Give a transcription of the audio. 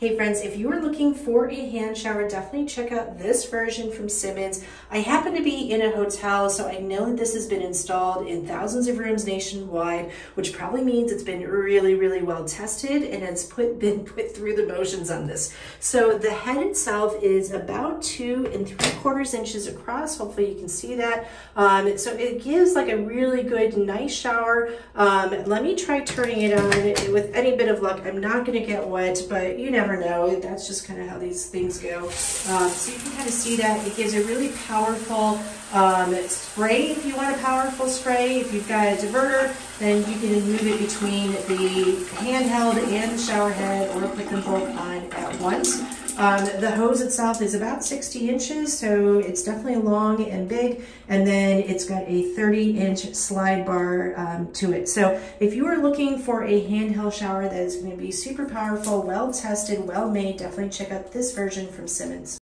Hey friends, if you are looking for a hand shower, definitely check out this version from Symmons. I happen to be in a hotel, so I know that this has been installed in thousands of rooms nationwide, which probably means it's been really, really well tested and it's put been put through the motions on this. So the head itself is about two and three quarters inches across. Hopefully you can see that. Um, so it gives like a really good, nice shower. Um, let me try turning it on. With any bit of luck, I'm not gonna get wet, but you never never know. That's just kind of how these things go. Um, so you can kind of see that. It gives a really powerful um, spray if you want a powerful spray. If you've got a diverter, then you can move it between the handheld and the shower head or put them both on at once. Um, the hose itself is about 60 inches, so it's definitely long and big, and then it's got a 30 inch slide bar um, to it. So if you are looking for a handheld shower that is going to be super powerful, well tested, well made, definitely check out this version from Symmons.